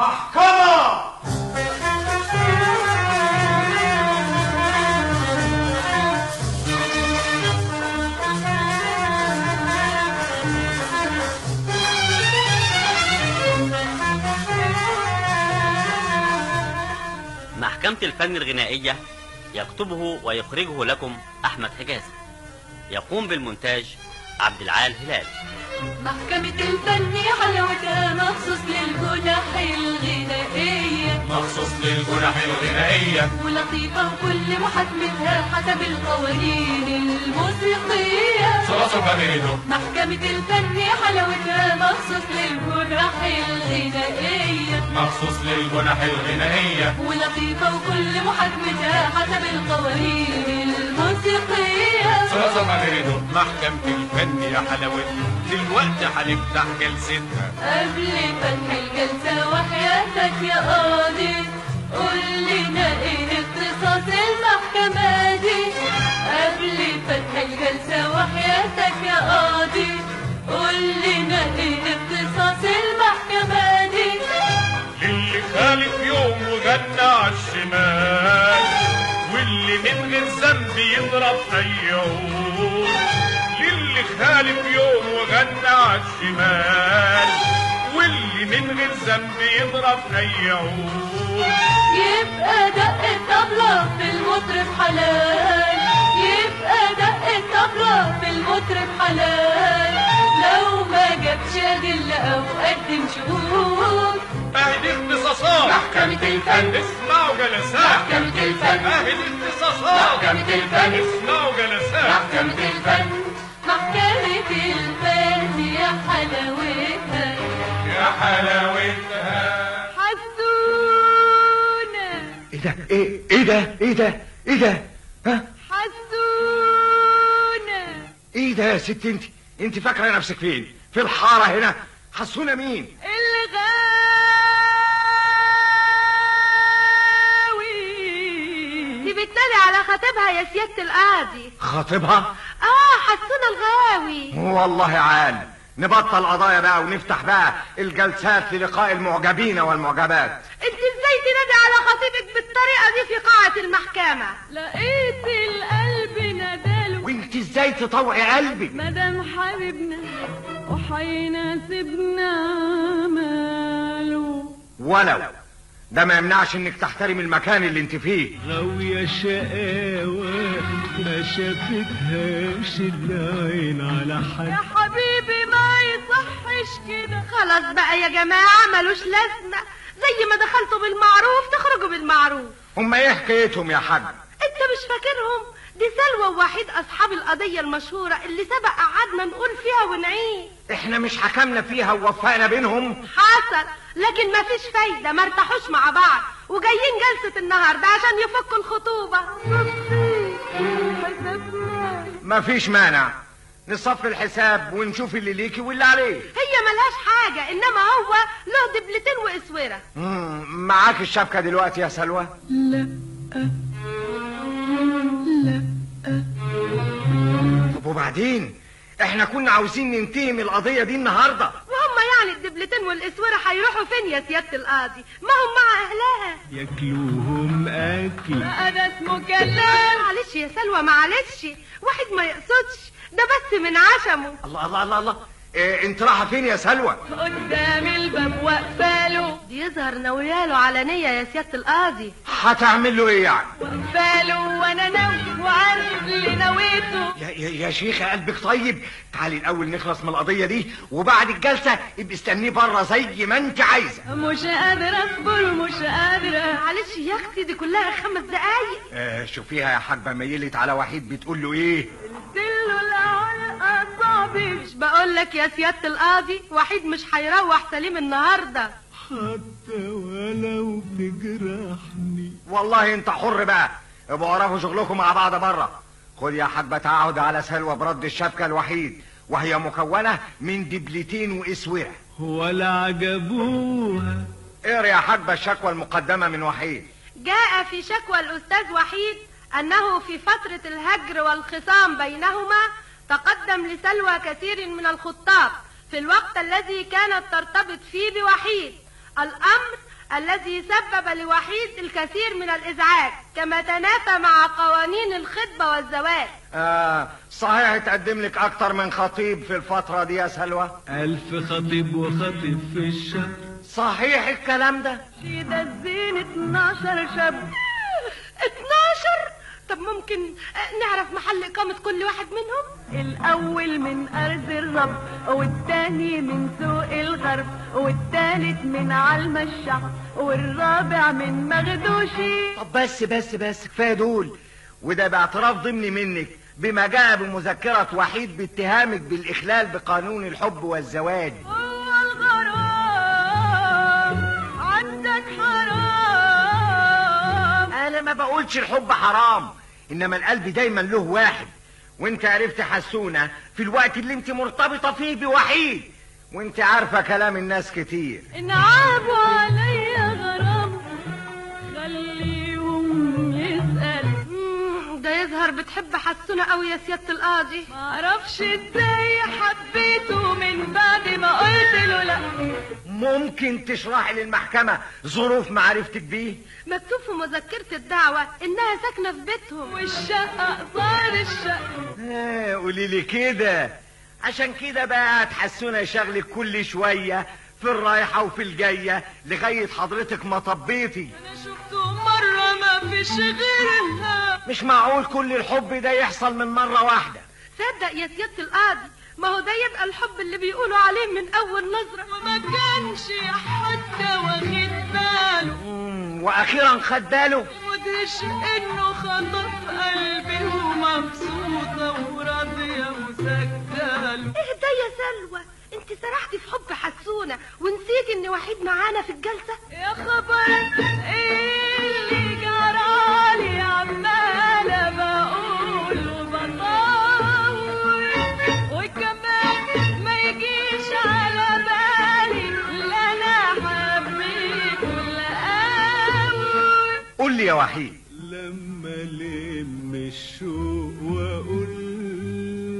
محكمة! محكمة الفن الغنائية يكتبه ويخرجه لكم أحمد حجازي. يقوم بالمونتاج عبد العال هلال. محكمة الفن حلاوتها مخصوص للجناح الغنائية. مخصوص للجنح الغنائية. ولطيفة وكل محاكمتها حسب القوانين. صلاصة كاميريدو محكمة الفن حلاوتها مخصوص للجناح الغنائية. مخصوص للجنح الغنائية. ولطيفة وكل محاكمتها حسب القوانين الموسيقية. صلاصة كاميريدو محكمة الفن يا حلاوتها دلوقتي هنفتح جلستها. قبل فتح عود للي خالف يوم وغنى عالشمال واللي من غير ذنب يضرب أي عود يبقى دق الطبلة في المطرب حلال. يبقى دق الطبلة في المطرب حلال. لو ما جابش أدلة أو قدم اختصاصات محكمة الفن. اسمعوا جلسات محكمة الفن. اهدي اختصاصات محكمة الفن. اسمعوا جلسات محكمة الفن محكمة الفن يا حلاوتها. يا حلاوتها. حسونة. إيه ده؟ إيه؟ إيه ده؟ إيه ده؟ إيه ده؟ ها؟ حسونة. إيه ده يا ست انت أنت فاكرة نفسك فين؟ في الحارة هنا. حسونا مين؟ خطيبها يا سيادة القاضي. خاطبها؟ آه حسونا الغاوي. والله عال. نبطل قضايا بقى ونفتح بقى الجلسات للقاء المعجبين والمعجبات. انت إزاي تنادي على خطيبك بالطريقة دي في قاعة المحكمة؟ لقيت القلب نداله وانت إزاي تطوعي قلبي؟ مدام حبيبنا وحيناسبنا ماله ولو ده ما يمنعش إنك تحترم المكان اللي أنت فيه. غاوية شقاوة ما شافتهاش العين على يا حد حبيبي ما يصحش كده. خلاص بقى يا جماعة ملوش لازمة. زي ما دخلتوا بالمعروف تخرجوا بالمعروف. هما إيه حكايتهم يا حاج؟ أنت مش فاكرهم؟ دي سلوى ووحيد أصحاب القضية المشهورة اللي سبق قعدنا نقول فيها ونعيد. إحنا مش حكمنا فيها ووفقنا بينهم. حصل. لكن مفيش فايدة ما ارتاحوش مع بعض. وجايين جلسة النهاردة عشان يفكوا الخطوبة. مفيش مانع. نصفي الحساب ونشوف اللي ليكي واللي عليه. هي ملهاش حاجة إنما هو له دبلتين واسورة مم، معاك الشبكة دلوقتي يا سلوى؟ طب وبعدين إحنا كنا عاوزين ننتهي من القضية دي النهاردة. وهم يعني الدبلتين والإسورة هيروحوا فين يا سيادة القاضي؟ ما هم مع أهلها. ياكلوهم أكل. ده اسمه كلام. معلش يا سلوى معلش. واحد ما يقصدش ده بس من عشمه. الله الله الله الله. إيه انت رايحة فين يا سلوى؟ قدام الباب واقفاله دي يظهر ناوياله علانية يا سيادة القاضي. هتعمل له إيه يعني؟ واقفاله وأنا ناوي وعارف اللي نويته يا, يا, يا شيخة قلبك طيب. تعالي الأول نخلص من القضية دي وبعد الجلسة يبقى استنيه بره زي ما انت عايزة. مش قادرة أصبر مش قادرة. معلش يا أختي دي كلها خمس دقايق. آه شوفيها يا حاجة ميلت على وحيد بتقول له إيه. قلتله العلقة صعبة مش بقول لك يا سيادة القاضي وحيد مش هيروح سليم النهارده. حتى ولو بتجرحني والله انت حر بقى. ابقوا اعرفوا شغلكم مع بعض بره. خد يا حاجة تعهد على سلوى برد الشبكة الوحيد. وهي مكونة من دبلتين واسورة ولا عجبوها اقرأ يا حاجة الشكوى المقدمة من وحيد. جاء في شكوى الأستاذ وحيد أنه في فترة الهجر والخصام بينهما تقدم لسلوى كثير من الخطاب في الوقت الذي كانت ترتبط فيه بوحيد. الأمر الذي سبب لوحيد الكثير من الإزعاج كما تنافى مع قوانين الخطبة والزواج. آه صحيح تقدم لك أكتر من خطيب في الفترة دي يا سلوى؟ ألف خطيب وخطيب في الشهر. صحيح الكلام ده؟ ده الزين 12 شاب. 12 طب ممكن آه، نعرف محل إقامة كل واحد منهم؟ الأول من أرض الرب والتاني من سوق الغرب والتالت من علم الشعب. والرابع من مغدوشي. طب بس بس بس كفاية دول. وده باعتراف ضمني منك بما جاء بمذكرة وحيد باتهامك بالإخلال بقانون الحب والزواج. هو الغرام عندك حرام. أنا ما بقولش الحب حرام إنما القلب دايما له واحد. وإنت عرفت حسونة في الوقت اللي إنت مرتبطة فيه بوحيد. وإنت عارفة كلام الناس كتير. انعابوا عليا يظهر بتحب حسونة قوي يا سيادة القاضي؟ معرفش إزاي حبيته من بعد ما قلت له لا. ممكن تشرحي للمحكمة ظروف معرفتك بيه؟ مكتوب في مذكرة الدعوة إنها ساكنة في بيتهم. والشقة صار الشقة. آه قولي لي كده. عشان كده بقى هتحسونا شغلك كل شوية في الرايحة وفي الجاية لغاية حضرتك ما طبيتي. أنا شفته فيش غيرها مش معقول كل الحب ده يحصل من مرة واحدة. صدق يا سيادة القاضي ما هو ده يبقى الحب اللي بيقولوا عليه من أول نظرة. وما كانش حتى واخد باله. وأخيرا خد باله. مدرش إنه خطف قلبي ومبسوطة وراضية وسجاله. إيه ده يا سلوى انت سرحتي في حب حسونة ونسيت إن وحيد معانا في الجلسة؟ يا خبر إيه؟ لي يا وحيد. لما لم الشوق وأقول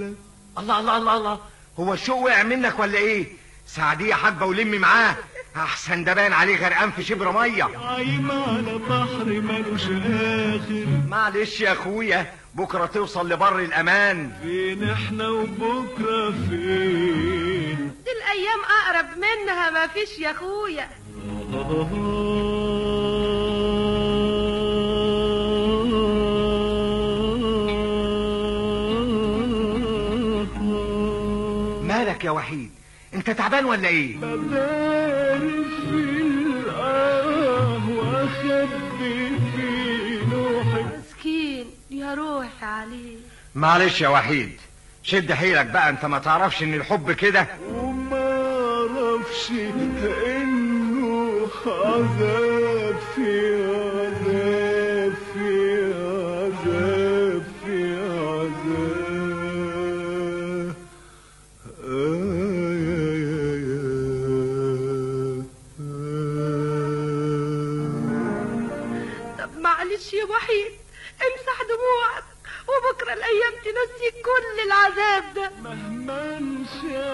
لك. الله الله الله الله. هو الشوق وقع منك ولا إيه؟ ساعديه حبة ولمي معاه. أحسن ده باين عليه غرقان في شبر مية. عايم على بحر ملوش آخر. معلش يا أخويا بكرة توصل لبر الأمان. فين إحنا وبكرة فين؟ دي الأيام أقرب منها ما فيش يا أخويا. مالك يا وحيد. انت تعبان ولا إيه؟ بداري في الآه وأخبي في نوحي. مسكين يا روحي عليه. معلش يا وحيد. شد حيلك بقى انت ما تعرفش ان الحب كده؟ وما أعرفش إنه عذاب في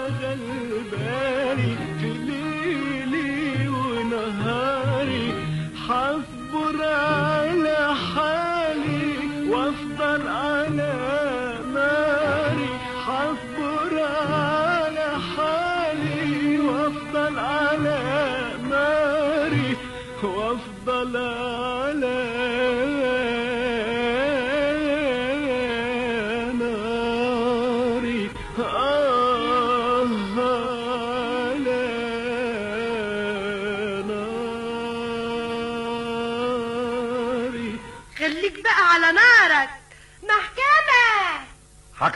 انشغل بالي في ليلي ونهاري. حصبر على حالي وافضل على ناري حصبر على حالي وافضل على ناري وافضل على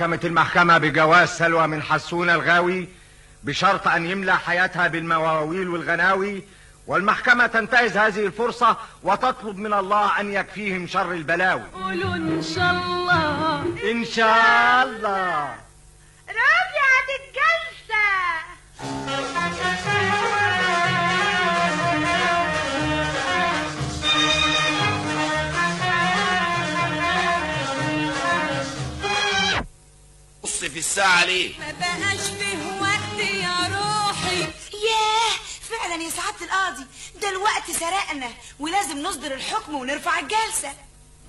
حكمت المحكمة بجواز سلوى من حسون الغاوي بشرط أن يملى حياتها بالمواويل والغناوي والمحكمة تنتهز هذه الفرصة وتطلب من الله أن يكفيهم شر البلاوي. قولوا إن شاء الله. إن شاء الله. رجعت الساعة ليه؟ ما بقاش فيه وقت يا روحي. ياه فعلا يا سعادة القاضي. ده الوقت سرقنا ولازم نصدر الحكم ونرفع الجلسة.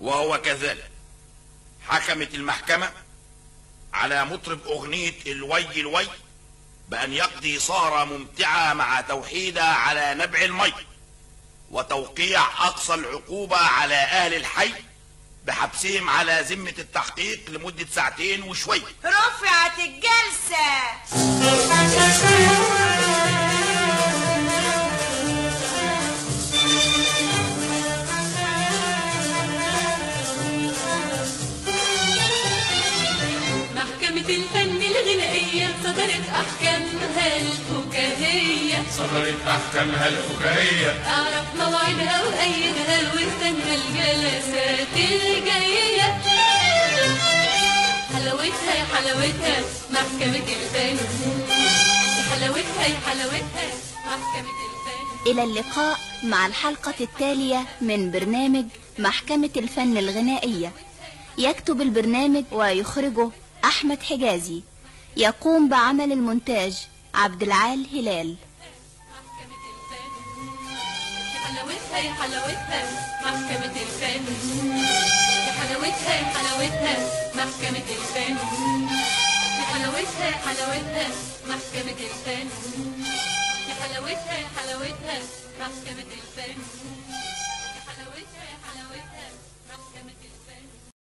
وهو كذلك. حكمت المحكمة على مطرب أغنية الوي الوي بأن يقضي سهرة ممتعة مع توحيدة على نبع المي وتوقيع أقصى العقوبة على أهل الحي بحبسهم على ذمة التحقيق لمدة ساعتين وشوية رفعت الجلسة. محكمة الفن الغنائية صدرت أحكامها الفكاهية صدرت أحكامها الفكاهية أعرف موعدها وأيدها واستنى الجلسات الجاية حلاوتها يا حلاوتها محكمة الفن. يا حلاوتها يا حلاوتها محكمة الفن. إلى اللقاء مع الحلقة التالية من برنامج محكمة الفن الغنائية. يكتب البرنامج ويخرجه أحمد حجازي. يقوم بعمل المونتاج عبد العال هلال. حلاوتها يا حلاوتها محكمة الفن يا حلاوتها يا حلاوتها محكمة الفن يا حلاوتها يا حلاوتها محكمة الفن يا حلاوتها يا حلاوتها محكمة الفن